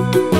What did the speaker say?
Música